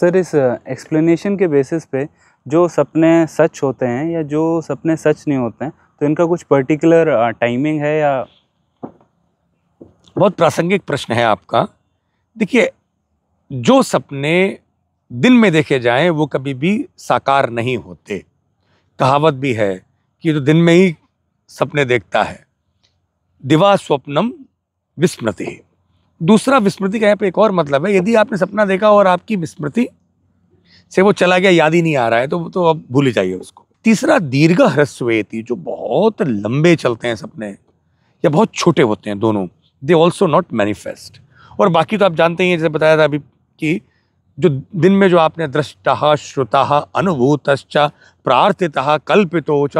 Sir, इस explanation के basis पे जो सपने सच होते हैं या जो सपने सच नहीं होते हैं तो इनका कुछ पर्टिकुलर टाइमिंग है या? बहुत प्रासंगिक प्रश्न है आपका। देखिए, जो सपने दिन में देखे जाएँ, वो कभी भी साकार नहीं होते। कहावत भी है कि तो दिन में ही सपने देखता है। दिवा स्वप्नम विस्मृति। दूसरा विस्मृति का यहाँ पे एक और मतलब है। यदि आपने सपना देखा और आपकी विस्मृति से वो चला गया, याद ही नहीं आ रहा है तो तो अब भूल ही जाइए उसको। तीसरा, दीर्घ ह्रस्वेति, जो बहुत लंबे चलते हैं सपने, या बहुत छोटे होते हैं दोनों दे ऑल्सो नॉट मैनिफेस्ट और बाकी तो आप जानते ही जैसे बताया था अभी कि जो दिन में जो आपने दृष्टा, श्रुता अनुभूत प्रार्थिता कल्पितोच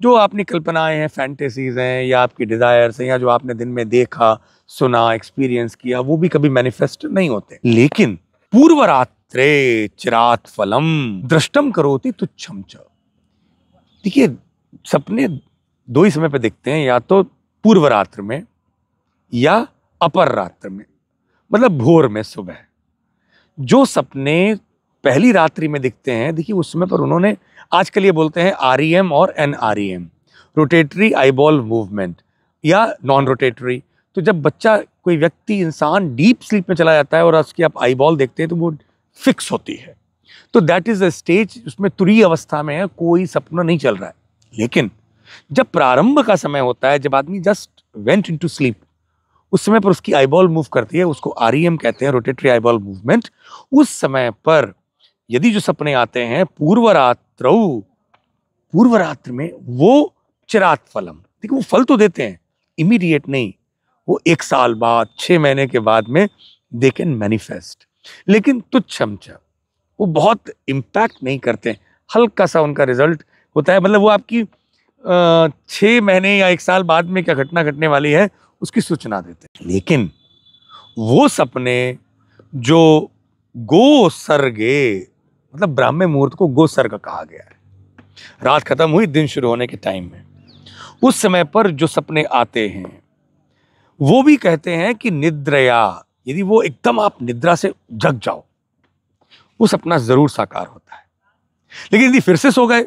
जो आपने कल्पनाएँ हैं फैंटेसीज हैं या आपकी डिज़ायर्स हैं या जो आपने दिन में देखा, सुना एक्सपीरियंस किया, वो भी कभी मैनिफेस्ट नहीं होते। लेकिन पूर्व रात्रे चिरात फलम दृष्टम करोति तुच्छम च। देखिए, सपने दो ही समय पे दिखते हैं, या तो पूर्व रात्र में या अपर रात्र में मतलब भोर में सुबह। जो सपने पहली रात्रि में दिखते हैं। देखिए, उस समय पर उन्होंने आजकल ये बोलते हैं आर ई एम और N R E M rotatory eyeball movement या नॉन रोटेटरी तो जब बच्चा, कोई व्यक्ति, इंसान डीप स्लीप में चला जाता है और उसकी आप आईबॉल देखते हैं तो वो फिक्स होती है। तो दैट इज़ अ स्टेज उसमें तुरी अवस्था में है, कोई सपना नहीं चल रहा है। लेकिन जब प्रारंभ का समय होता है, जब आदमी just went into sleep उस समय पर उसकी आईबॉल मूव करती है, उसको आरईएम कहते हैं, रोटेटरी आईबॉल मूवमेंट, उस समय पर यदि जो सपने आते हैं पूर्व रात्र पूर्व रात्र में वो चिरात फलम। देखिए वो फल तो देते हैं इमीडिएट नहीं। वो एक साल बाद, छह महीने के बाद में दे कैन मैनिफेस्ट लेकिन तुच्छम वो बहुत इम्पैक्ट नहीं करते हल्का सा उनका रिज़ल्ट होता है मतलब वो आपकी छः महीने या एक साल बाद में क्या घटना घटने वाली है, उसकी सूचना देते हैं। लेकिन वो सपने जो गो सर्गे मतलब ब्राह्मण मुहूर्त को गो सर्ग कहा गया है। रात खत्म हुई, दिन शुरू होने के टाइम में। उस समय पर जो सपने आते हैं, वो भी कहते हैं कि निद्रया, यदि वो एकदम आप निद्रा से जग जाओ, वो सपना ज़रूर साकार होता है। लेकिन यदि फिर से सो गए,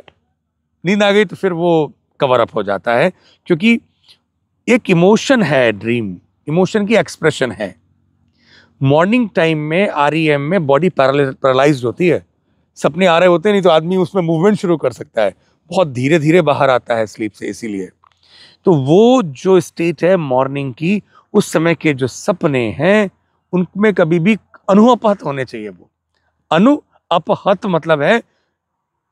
नींद आ गई तो फिर वो कवर अप हो जाता है, क्योंकि एक इमोशन है ड्रीम इमोशन की एक्सप्रेशन है। मॉर्निंग टाइम में आर e में बॉडी पैरालाइज होती है। सपने आ रहे होते नहीं तो आदमी उसमें मूवमेंट शुरू कर सकता है। बहुत धीरे धीरे बाहर आता है स्लीप से, इसीलिए। तो वो जो स्टेट है मॉर्निंग की, उस समय के जो सपने हैं, उनमें कभी भी अनुअपहत होने चाहिए वो। अनु अपहत मतलब है,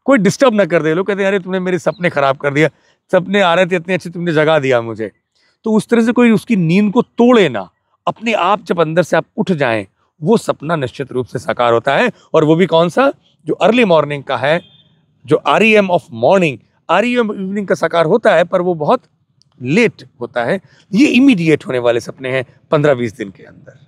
कोई डिस्टर्ब ना कर दे। लोग कहते हैं, अरे, तुमने मेरे सपने खराब कर दिया सपने आ रहे थे, इतने अच्छे तुमने जगा दिया मुझे। तो उस तरह से कोई उसकी नींद को तोड़े ना। अपने आप जब अंदर से आप उठ जाएँ, वो सपना निश्चित रूप से साकार होता है। और वो भी कौन सा? जो अर्ली मॉर्निंग का है, जो R E M of morning R E M evening का साकार होता है, पर वो बहुत लेट होता है। ये इमीडिएट होने वाले सपने हैं पंद्रह बीस दिन के अंदर।